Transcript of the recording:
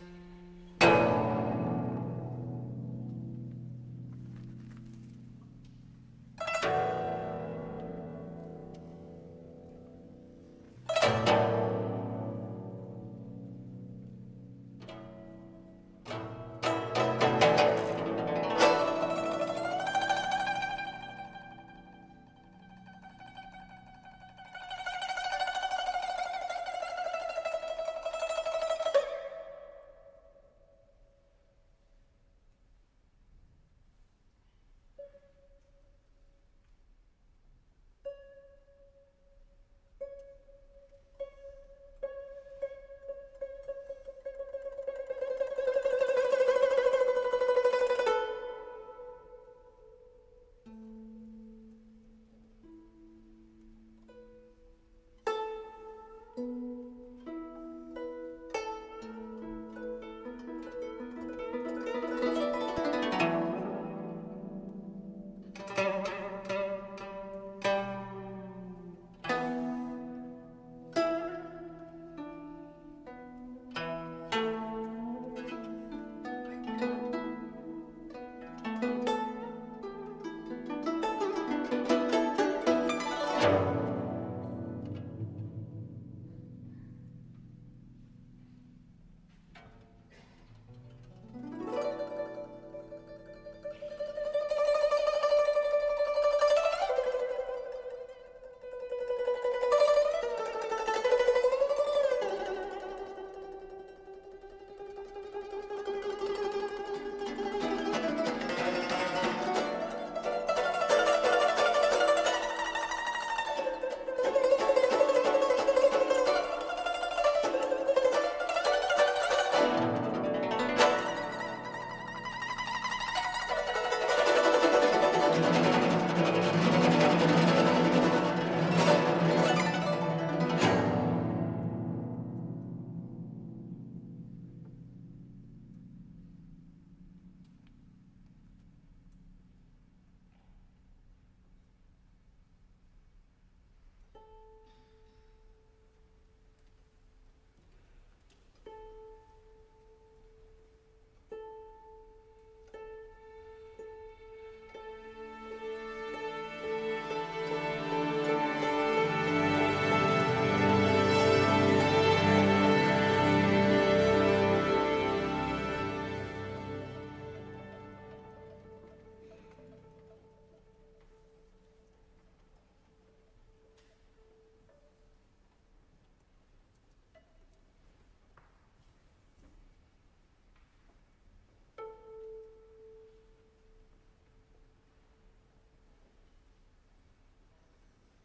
Mm-hmm.